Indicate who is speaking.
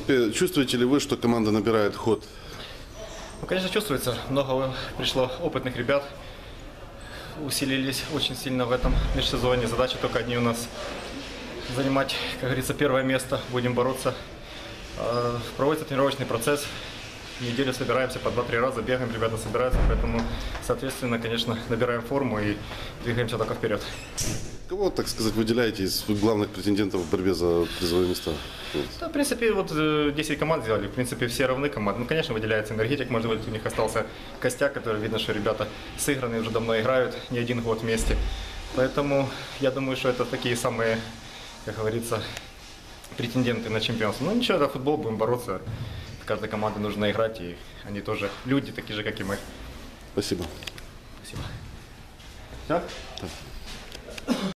Speaker 1: принципе, чувствуете ли вы, что команда набирает ход?
Speaker 2: Ну, конечно, чувствуется. Много пришло опытных ребят. Усилились очень сильно в этом межсезонье. Задачи только одни у нас. Занимать, как говорится, первое место. Будем бороться. Э, Проводится тренировочный процесс. Неделю собираемся по 2-3 раза, бегаем, ребята собираются. Поэтому, соответственно, конечно, набираем форму и двигаемся только вперед.
Speaker 1: Кого, так сказать, выделяете из главных претендентов в борьбе за призовые места?
Speaker 2: Да, в принципе, вот э, 10 команд сделали, в принципе, все равны команды. Ну, конечно, выделяется энергетик, может быть, у них остался костяк, который видно, что ребята сыгранные, уже давно играют, не один год вместе. Поэтому я думаю, что это такие самые, как говорится, претенденты на чемпионство. Ну ничего, это футбол, будем бороться. Каждой команде нужно играть, и они тоже люди, такие же, как и мы.
Speaker 1: Спасибо.
Speaker 2: Спасибо. Все?